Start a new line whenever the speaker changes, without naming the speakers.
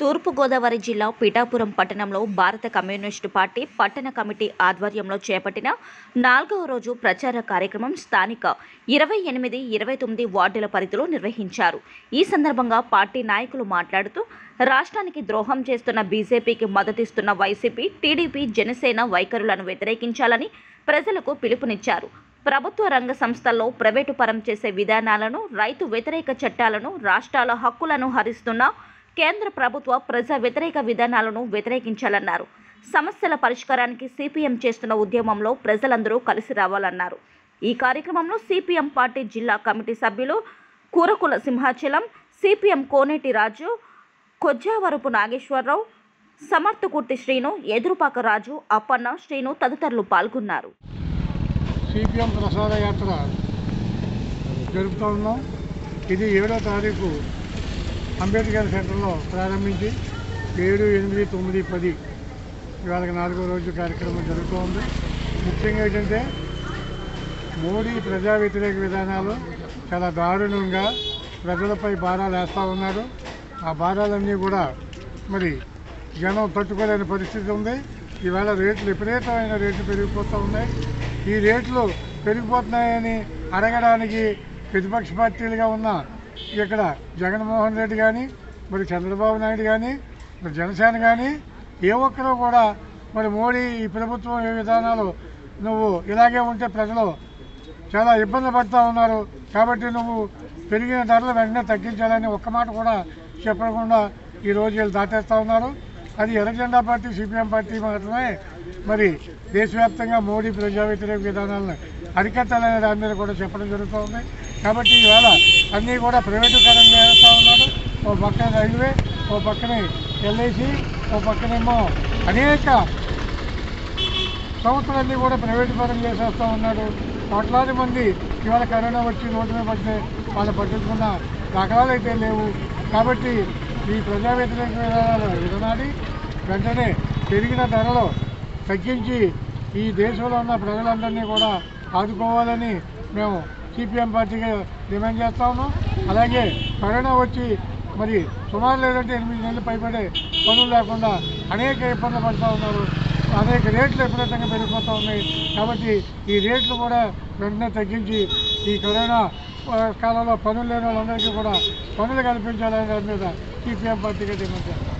తూర్పుగోదావరి జిల్లా పిఠాపురం పట్టణంలో భారత కమ్యూనిస్టు పార్టీ పట్టణ కమిటీ ఆధ్వర్యంలో చేపట్టిన నాలుగవ రోజు ప్రచార కార్యక్రమం స్థానిక ఇరవై ఎనిమిది ఇరవై తొమ్మిది వార్డుల పరిధిలో నిర్వహించారు. ఈ సందర్భంగా పార్టీ నాయకులు మాట్లాడుతూ రాష్ట్రానికి ద్రోహం చేస్తున్న బీజేపీకి మద్దతిస్తున్న వైసీపీ టీడీపీ జనసేన వైఖరులను వ్యతిరేకించాలని ప్రజలకు పిలుపునిచ్చారు. ప్రభుత్వ రంగ సంస్థల్లో ప్రైవేటు పరం చేసే విధానాలను రైతు వ్యతిరేక చట్టాలను రాష్ట్రాల హక్కులను హరిస్తున్న కేంద్ర ప్రభుత్వ ప్రజా వ్యతిరేక విధానాలను వ్యతిరేకించాలన్నారు. సమస్యల పరిష్కారానికి సిపిఎం చేస్తున్న ఉద్యమంలో ప్రజలందరూ కలిసి రావాలన్నారు. ఈ కార్యక్రమంలో సిపిఎం పార్టీ జిల్లా కమిటీ సభ్యులు కూరకుల సింహాచలం సిపిఎం కోనేటి రాజు కొజ్జావరపు నాగేశ్వరరావు సమర్థకుర్తి శ్రీను ఎదురుపాక రాజు అప్పన్న శ్రీను తదితరులు పాల్గొన్నారు.
సిపిఎం ప్రసాద యాత్ర జరుపుతా ఉన్నాం. ఇది ఏడో తారీఖు అంబేద్కర్ సెంటర్లో ప్రారంభించి ఏడు ఎనిమిది తొమ్మిది పది ఇవాళ నాలుగో రోజు కార్యక్రమం జరుగుతూ ఉంది. ముఖ్యంగా ఏంటంటే మోడీ ప్రజా వ్యతిరేక విధానాలు చాలా దారుణంగా ప్రజలపై భారాలు వేస్తూ ఉన్నారు. ఆ భారాలన్నీ కూడా మరి జనం తట్టుకోలేని పరిస్థితి ఉంది. ఈవేళ రేట్లు విపరీతమైన రేట్లు పెరిగిపోతూ ఉన్నాయి. ఈ రేట్లు పెరిగిపోతున్నాయని అడగడానికి ప్రతిపక్ష పార్టీలుగా ఉన్న ఇక్కడ జగన్మోహన్ రెడ్డి కానీ మరి చంద్రబాబు నాయుడు కానీ మరి జనసేన కానీ ఏ ఒక్కరూ కూడా మరి మోడీ ఈ ప్రభుత్వం ఏ విధానాలు నువ్వు ఇలాగే ఉంటే ప్రజలు చాలా ఇబ్బంది పడుతూ ఉన్నారు. కాబట్టి నువ్వు పెరిగిన ధరలు వెంటనే తగ్గించాలని ఒక్క మాట కూడా చెప్పకుండా ఈ రోజు వీళ్ళు దాటేస్తూ ఉన్నారు. అది ఎర్రజెండా పార్టీ సిపిఎం పార్టీ మాత్రమే మరి దేశవ్యాప్తంగా మోడీ ప్రజా వ్యతిరేక విధానాలను అరికట్టాలనే దాని మీద కూడా చెప్పడం జరుగుతూ ఉంది కాబట్టి ఇవాళ అన్నీ కూడా ప్రైవేటీకరణ చేస్తూ ఉన్నారు ఓ పక్కన రైల్వే ఓ పక్కన ఎల్ఐసి ఓ పక్కనేమో అనేక సంస్థలన్నీ కూడా ప్రైవేట్ పరం చేసేస్తూ ఉన్నాడు. కోట్లాది మంది ఇవాళ కరోనా వచ్చి రోడ్డు మీద పడితే వాళ్ళు పట్టించుకున్న దాఖలాలు అయితే లేవు. కాబట్టి ఈ ప్రజా వ్యతిరేక విధానాలు విధానాన్ని వెంటనే పెరిగిన ధరలు తగ్గించి ఈ దేశంలో ఉన్న ప్రజలందరినీ కూడా ఆదుకోవాలని మేము సిపిఎం పార్టీగా డిమాండ్ చేస్తా ఉన్నాం. అలాగే కరోనా వచ్చి మరి సుమారు లేదంటే ఎనిమిది నెలలు పైపడే పనులు లేకుండా అనేక ఇబ్బందులు పడుతూ ఉన్నారు. అనేక రేట్లు విపరీతంగా పెరిగిపోతూ ఉన్నాయి. కాబట్టి ఈ రేట్లు కూడా వెంటనే తగ్గించి ఈ కరోనా కాలంలో పనులు లేని వాళ్ళందరికీ కూడా పనులు కల్పించాలనే దాని మీద సిపిఎం పార్టీగా డిమాండ్ చేస్తాం.